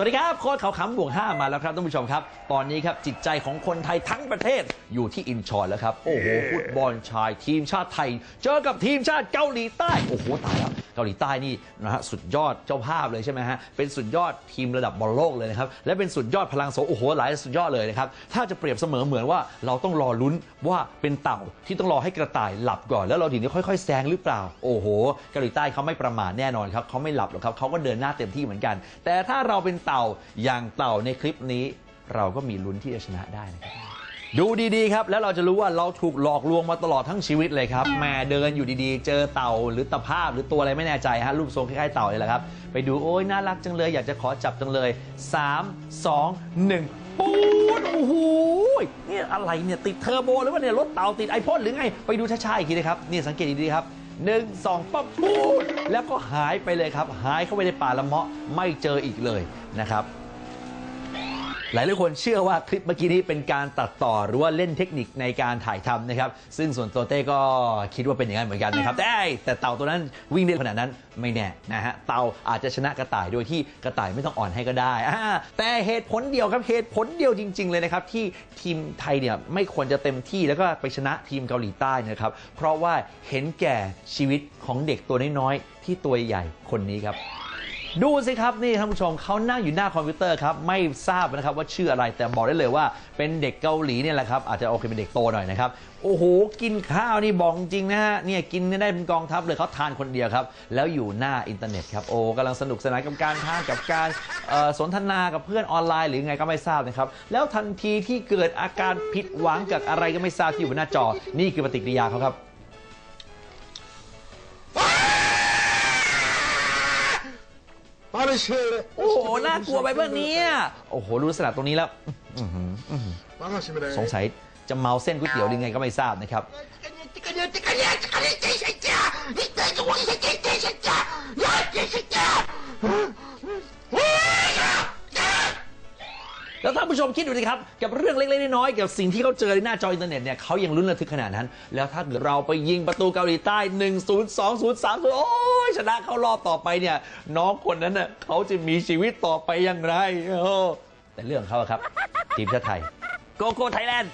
สวัสดีครับ โค้ชเขาขำบวก5มาแล้วครับท่านผู้ชมครับ ตอนนี้ครับจิตใจของคนไทยทั้งประเทศอยู่ที่อินชอนแล้วครับ โอ้โหฟุตบอลชายทีมชาติไทย เจอกับทีมชาติเกาหลีใต้ โอ้โหตายแล้วเกาหลีใต้นี่นะฮะสุดยอดเจ้าภาพเลยใช่ไหมฮะเป็นสุดยอดทีมระดับบอลโลกเลยนะครับและเป็นสุดยอดพลังโสโอ้โหหลายสุดยอดเลยนะครับถ้าจะเปรียบเสมอเหมือนว่าเราต้องรอลุ้นว่าเป็นเต่าที่ต้องรอให้กระต่ายหลับก่อน แล้วเราถึงจะค่อยๆแซงหรือเปล่า โอ้โหเกาหลีใต้เขาไม่ประมาทแน่นอนครับเขาไม่หลับหรอกครับเขาก็เดินหน้าเต็มที่เหมือนกัน แต่ถ้าเราเป็นเต่าอย่างเต่าในคลิปนี้ เราก็มีลุ้นที่จะชนะได้นะครับดูดีๆครับ แล้วเราจะรู้ว่าเราถูกหลอกลวงมาตลอดทั้งชีวิตเลยครับแหม่เดินอยู่ดีๆ เจอเต่าหรือตะภาพหรือตัวอะไรไม่แน่ใจฮะรูปทรงคล้ายๆเต่าเลยแหละครับ ไปดูโอ้ยน่ารักจังเลย อยากจะขอจับจังเลย 3 2 1ปูดโอ้โหนี่อะไรเนี่ยติดเทอร์โบหรือว่าเนี่ยรถเต่าติดไอพ่นหรือไง ไปดูช้าๆอีกทีนะครับนี่สังเกตดีๆครับ หนึ่งสองปั๊บปูดแล้วก็หายไปเลยครับ หายเข้าไปในป่าละเมาะไม่เจออีกเลยนะครับ หลายหลายคนเชื่อว่าคลิปเมื่อกี้นี้เป็นการตัดต่อหรือว่าเล่นเทคนิคในการถ่ายทำนะครับ ซึ่งส่วนตัวเต้ก็คิดว่าเป็นอย่างนั้นเหมือนกันนะครับ แต่แต่เต่าตัวนั้นวิ่งได้ขนาดนั้นไม่แน่นะฮะเต่าอาจจะชนะกระต่ายโดยที่กระต่ายไม่ต้องอ่อนให้ก็ได้อ่าแต่เหตุผลเดียวครับเหตุผลเดียวจริง ๆ เลยนะครับ ที่ทีมไทยเนี่ยไม่ควรจะเต็มที่แล้วก็ไปชนะทีมเกาหลีใต้นะครับเพราะว่าเห็นแก่ชีวิตของเด็กตัวน้อยๆที่ตัวใหญ่คนนี้ครับ ดูสิครับนี่ท่านผู้ชมเขานั่งอยู่หน้าคอมพิวเตอร์ครับไม่ทราบนะครับว่าชื่ออะไรแต่บอกได้เลยว่าเป็นเด็กเกาหลีเนี่ยแหละครับอาจจะโอเคเป็นเด็กโตหน่อยนะครับโอ้โหกินข้าวนี่บอกจริงนะฮะเนี่ยกินได้เป็นกองทัพเลยเขาทานคนเดียวครับแล้วอยู่หน้าอินเทอร์เน็ตครับโอ้กำลังสนุกสนานกับการทานกับการสนทนากับเพื่อนออนไลน์หรือไงก็ไม่ทราบนะครับแล้วทันทีที่เกิดอาการผิดหวังกับอะไรก็ไม่ทราบที่อยู่บนหน้าจอนี่คือปฏิกิริยาเขาครับ ไม่เชื่อเลยโอ้โหน่ากลัวไปเพื่อนเนี่โอ้โหรู้ลักษณะตรงนี้แล้วสงสัยจะเมาเส้นก๋วยเตี๋ยวหรือไงก็ไม่ทราบนะครับ โแล้วท่านผู้ชมคิดดูสิครับกับเรื่องเล็กๆน้อยๆกับสิ่งที่เขาเจอในหน้าจออินเทอร์เน็ตเนี่ยเขายังลุ้นระทึกขนาดนั้น แล้วถ้าเกิดเราไปยิงประตูเกาหลีใต้ 1 0 2 0 3 0โอ้ยชนะเข้ารอบต่อไปเนี่ยน้องคนนั้นน่ะเขาจะมีชีวิตต่อไปอย่างไรโอ้แต่เรื่องเขาครับทีมชาติไทยโกโก้ไทยแลนด์